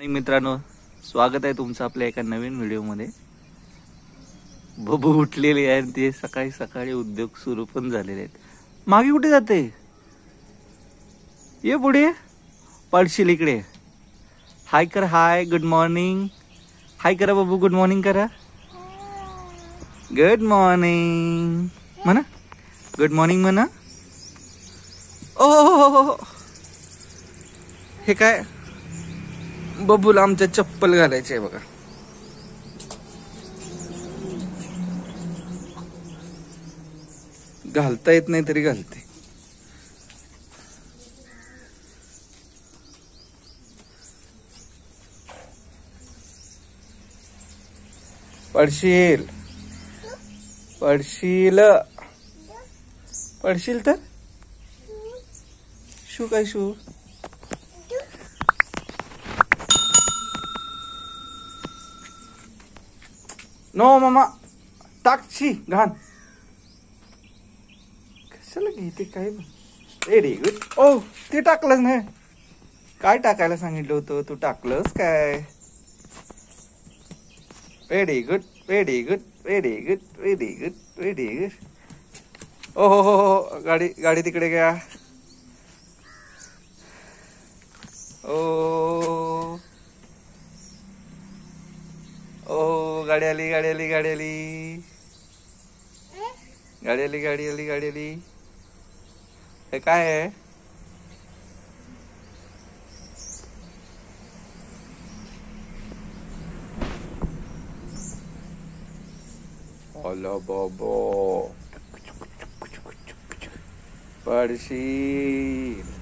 मित्रांनो स्वागत आहे तुमचं आपल्या एका नवीन व्हिडिओमध्ये. बबू उठलेली आहे आणि ते सकाळी सकाळी उद्योग सुरू पण झालेले आहेत. मागे कुठे जाते? ये पुढे. पडशील इकडे. हाय कर हाय गुड मॉर्निंग हाय करा बाबू गुड मॉर्निंग करा. गुड मॉर्निंग म्हणा. गुड मॉर्निंग म्हणा. ओ हो, हो, हो. हे काय? बबूला आमच्या चप्पल घालायची आहे बघा. घालता येत नाही तरी घालते. पडशील. पडशील. पडशील तर? शू काय शू? नो मामा टाकशी घाण कशाला घेते काय रेडी गुड ओ ते टाकलंच नाही काय टाकायला सांगितलं होतं? तू टाकलंस काय? Very good very good very good very good very good ओ हो, हो हो हो गाडी गाडी तिकडे गया ओ ओ गाडी आली गाडी आली गाडी आली गाडी आली गाडी आली गाडी आली हे काय आहे? Hola Bobo. पडशील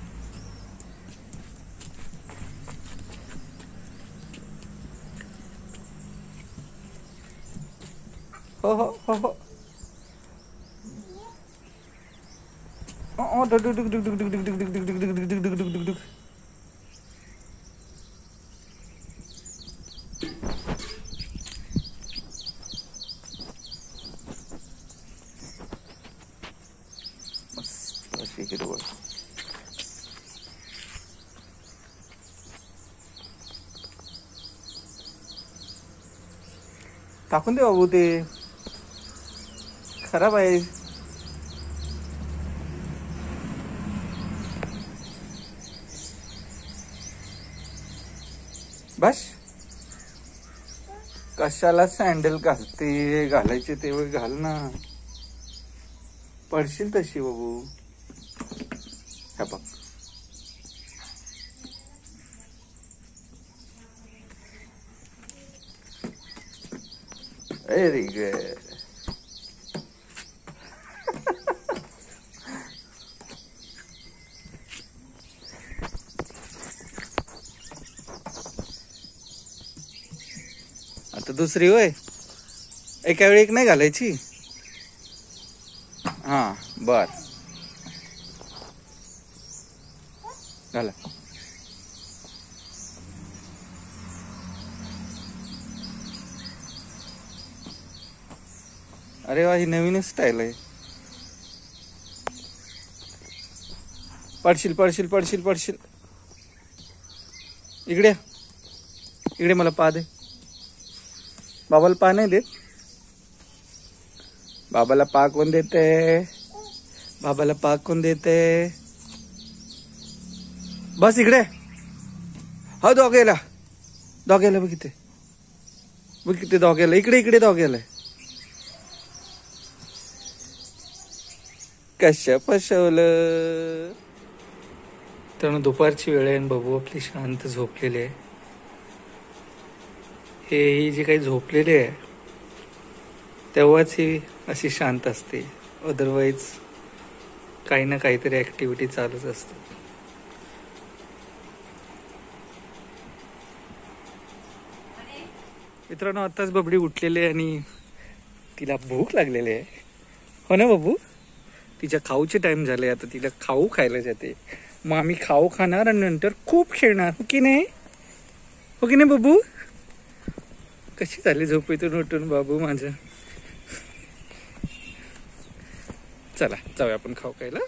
Oh. Oh, oh, duk, duk, duk, duk, duk, duk, duk, duk, duk, duk, duk, duk, duk, duk, duk, duk. Masih kedua. Takun dia buat खराब आहे. बस. कशाला सँडल घालते? घालायचे ते घाल ना. पडशील तशी बाबू. ह्या बघ. Very good आता दुसरी होय? एका वेळी एक नाही घालायची? हा बर. घाला. अरे वा ही नवीनच स्टाईल आहे. पडशील पडशील पडशील पडशील. इकडे इकडे मला पा दे. बाबाला पा नाही देत. बाबाला पा कोण देते? बाबाला पा कोण देते? बस इकडे. हा दोघेला. दोघेला बघ किती बघ किती दोघेला. इकडे इकडे दोघेला. कशा पशवलं तर दुपारची वेळ आहे आणि बबू आपली शांत झोपलेली आहे. ते ही जी काही झोपलेली आहे तेव्हाच ही अशी शांत असते. अदरवाईज काही ना काहीतरी ऍक्टिव्हिटी चालूच असते. मित्रांनो आताच बबडी उठलेली आहे आणि तिला भूक लागलेली आहे. हो ना बाबू? तिच्या खाऊचे टाइम झाले आता तिला खाऊ खायला जाते. मग आम्ही खाऊ खाणार आणि नंतर खूप खेळणार हो की नाही? हो की नाही बाबू? कशी झाली झोपेतून उठून बाबू माझं? चला जाऊया आपण खाऊ खायला.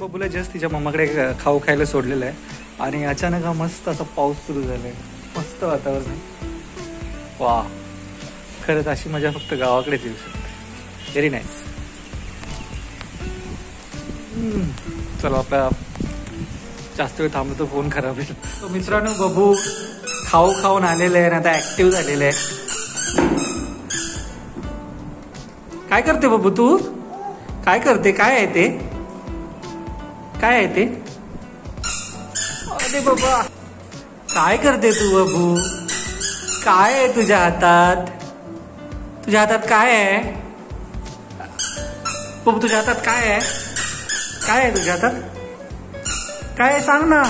बाबूला जस्ट तिच्या मामाकडे खाऊ खायला सोडलेलं आहे. आणि अचानक हा मस्त असा पाऊस सुरू झाला आहे मस्त वातावरण आहे. वा. खरंच अशी मजा फक्त गावाकडेच येऊ शकते. व्हेरी नाईस चला आपला जास्त वेळ थांबलो तो फोन खराब होईल. तो मित्रांनो बबू खाऊ खाऊन आलेले आहे आणि आता ऍक्टिव्ह झालेले आहे काय करते बबू तू? काय करते? काय आहे ते? काय आहे ते? अरे बाबा. काय करते तू बबू? काय आहे तुझ्या हातात? तुझ्या हातात काय आहे? बबू तुझ्या हातात काय आहे? काय आहे तुझ्या हातात? काय आहे सांग ना.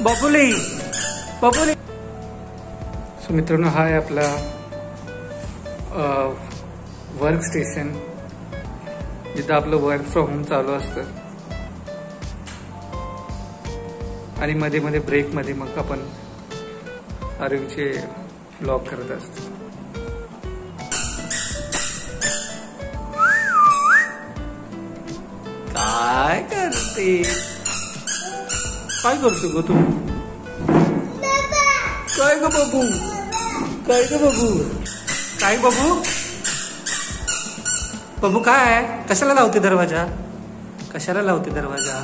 बबुली बबुली. सो मित्रांनो हा आहे आपला वर्क स्टेशन जिथं आपलं वर्क फ्रॉम होम चालू असतं. आणि मध्ये मध्ये ब्रेकमध्ये मग आपण आरोग्यचे ब्लॉग करत असतो. काय करते? काय करतो ग तू? काय ग बाबू? काय ग बाबू? काय बाबू? बाबू काय कशाला लावते दरवाजा? कशाला लावते दरवाजा?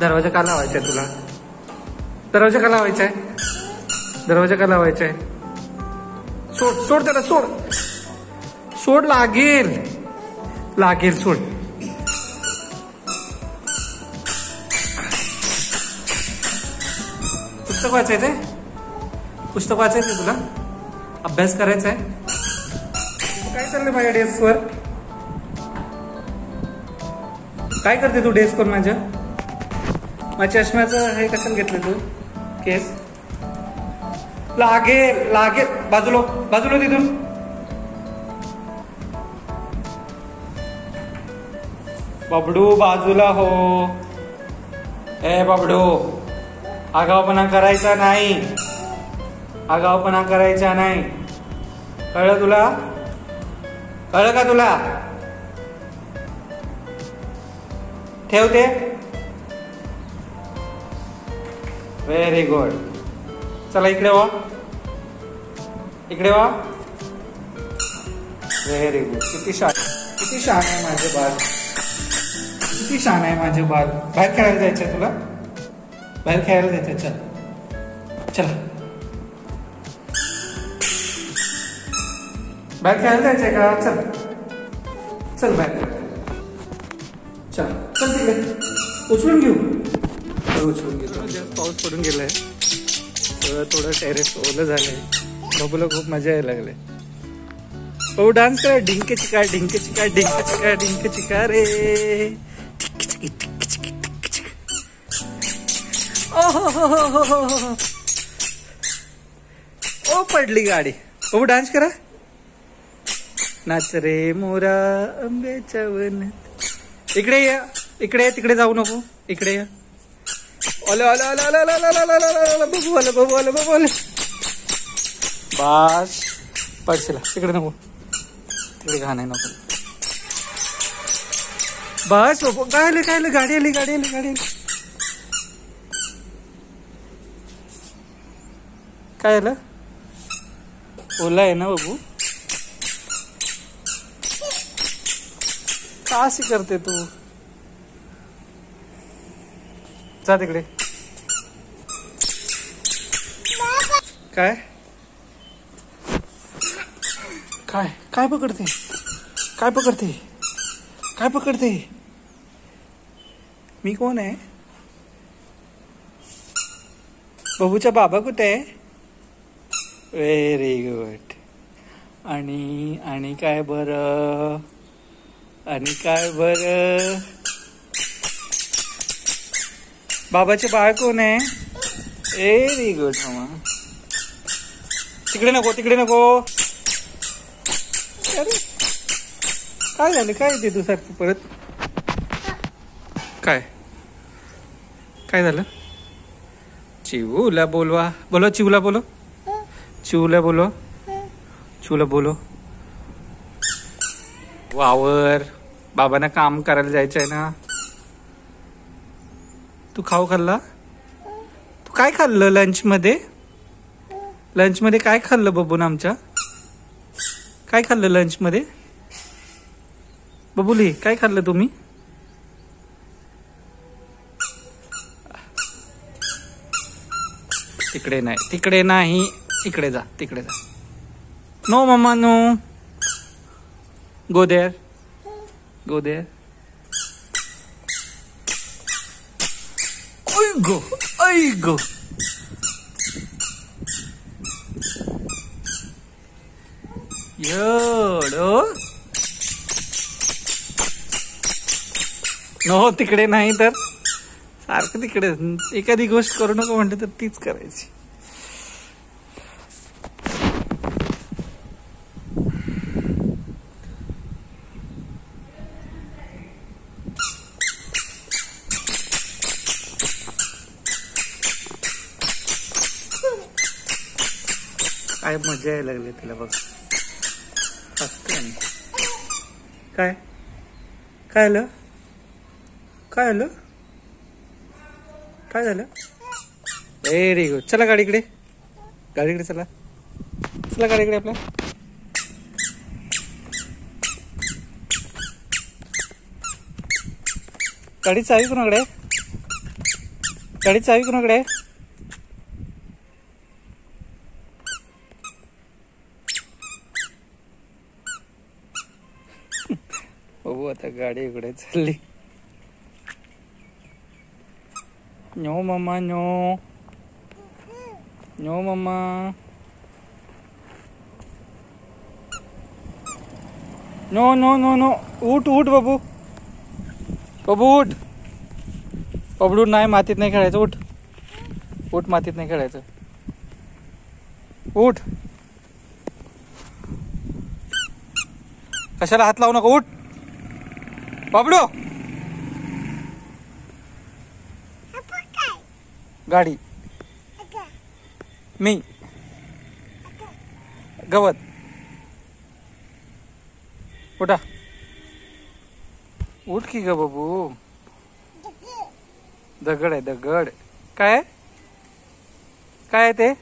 दरवाजा का लावायचा आहे तुला? दरवाजा का लावायचा आहे? दरवाजा का लावायचा आहे? सोड सोड त्याला सोड. सोड लागेल. लागेल सोड. पुस्तक वाचायचंय? पुस्तक वाचायचंय तुला? अभ्यास करायचा आहे? काय चाललंय माझ्या डेस्कवर काय करते तू डेस्कवर माझ्या? माझ्या चष्म्याचं हे कसं घेतलं तू? केस? लागेल लागेल बाजूलो हो, बाजूलो हो तिथून. बबडू बाजूला हो. ए बबडू. आगावपणा करायचा नाही. आगावपणा करायचा नाही. कळलं तुला? कळलं का तुला? ठेवते. व्हेरी गुड चला इकडे वा. इकडे वा. व्हेरी गुड किती शान किती शान आहे माझे बाल. किती शान आहे माझे बाल. बाहेर खेळायला जायचंय तुला? बाहेर खेळायला जायचंय चल. चला. बाहेर खेळायला जायचंय का? चल. चल बाहेर खेळायला. चल. चल तिकडे. उचलून घेऊ. उचलून घेऊ पाऊस पडून गेलाय. थोडं थोडं टेरेस ओलं झालंय. बघूला खूप मजा यायला लागले. हो डान्स करा. डिंके चिका डिंके चिका डिंके चिका डिंके चिका रे. ओ हो, हो हो हो हो हो ओ पडली गाडी. हो डान्स करा. नाच रे मोरा आंब्याच्या वनात. इकडे या. इकडे या तिकडे जाऊ नको. इकडे या. ओले ओले ओले ओले ओले ओले ओले ओले ओले बघू आलं ओले बबू ओले बबू ओले बास पडशीला तिकडे नको. तिकडे घाण आहे नको बस बाबू काय आले काय आली? गाडी आली गाडी आली गाडी आली. काय आलं? ओला आहे ना बाबू का अशी करते तू? जा तिकडे. काय? काय? काय पकडते? काय पकडते? काय पकडते? मी कोण आहे? बबूचा बाबा कुठे आहे? व्हेरी गुड आणि आणि काय बरं? आणि काय बरं? बाबाचे बाळ कोण आहे? व्हेरी गुड मामा. तिकडे नको तिकडे नको. अरे काय झालं? काय ते तू सारखी परत? काय? काय झालं? चिवूला बोलवा. बोलो चिवला बोलो चिवला बोलो चिवला बोलो वावर. बाबांना काम करायला जायचं आहे ना. तू खाऊ खाल्ला? तू काय खाल्लं लंच मध्ये? लंच मध्ये काय खाल्लं बबून आमच्या? काय खाल्लं लंच मध्ये बबुली काय खाल्लं तुम्ही? तिकडे नाही तिकडे नाही. इकडे जा तिकडे जा. No mama no. Go there go there ऐ गो ऐ गो. एवढं नो तिकडे नाही तर सारखं तिकडे. एखादी गोष्ट करू नको म्हणते तर तीच करायची. काय मजा यायला लागली तिला बघ हसते आणि. काय? काय आलं? काय आलं? काय झालं? व्हेरी गुड चला गाडीकडे गाडीकडे चला. चला गाडीकडे आपल्या. गाडी चावी कुणाकडे? आहे? गाडी चावी कुणाकडे आहे? बघू आता गाडी इकडे चालली. No mama no no mama no no no no. उठ उठ बाबू. बाबू उठ. बबडू नाही मातीत नाही खेळायचं उठ. उठ मातीत नाही खेळायचं. उठ. कशाला हात लावू नको उठ. बाबडू. गाडी. मी. गवत. उठा. उठ की ग बाबू. दगड आहे, दगड. काय? काय ते?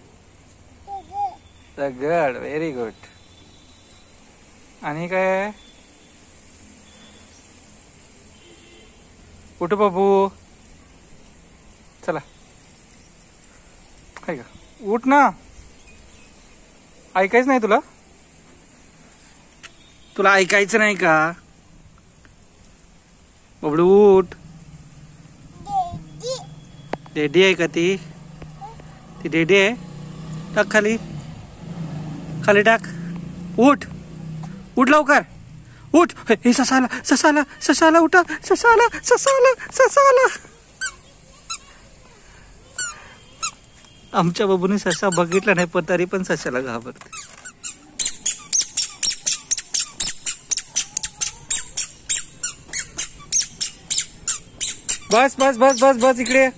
दगड. व्हेरी गुड आणि काय उठ बाबू. चला. काय का उठ ना. ऐकायचं नाही तुला? तुला ऐकायचं नाही का? बबडू उठ. डेडी आहे का ती? ती डेडी आहे. टाक खाली. खाली टाक. उठ. उठ लवकर. उठ. हे ससाला ससाला ससाला उठा. ससाला ससाला ससाला. आमच्या बाबूने ससा बघितला नाही पण तरी पण सशाला घाबरते. बस बस बस बस बस इकडे.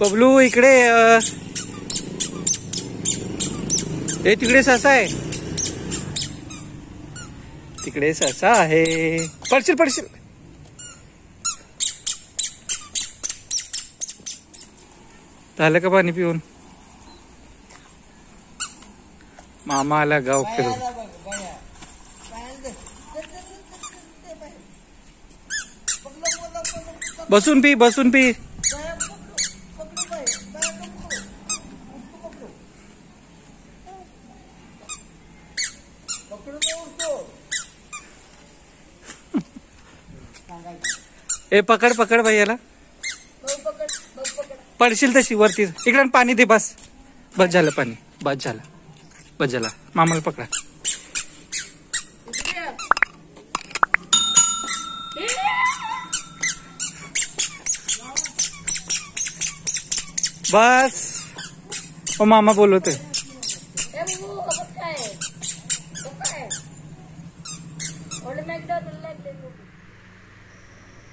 बबलू इकडे हे ए तिकडे ससा आहे. तिकडे ससा आहे. पडशील पडशील. झालं का पाणी पिऊन? मामा आला गाव फिरून. बसून पी बसून पी. ए, पकड पकड भैयाला पडशील तशी, वरती. इकडे पाणी दे, बस. बस झालं पाणी. बस झालं. बस झाला. मामाला पकडा. बस. ओ, मामा बोलवतोय.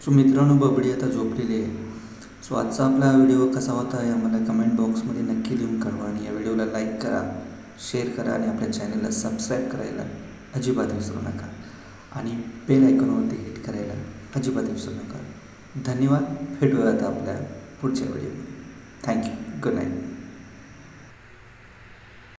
सो मित्रांनो बबडी आता झोपलेली आहे. सो आजचा आपला व्हिडिओ कसा होता हे आम्हाला कमेंट बॉक्समध्ये नक्की लिहून कळवा आणि या व्हिडिओला लाईक करा शेअर करा आणि आपल्या चॅनलला सबस्क्राईब करायला अजिबात विसरू नका. आणि बेल आयकॉनवरती हिट करायला अजिबात विसरू नका. धन्यवाद. भेटूया आता आपल्या पुढच्या व्हिडिओमध्ये. Thank you good night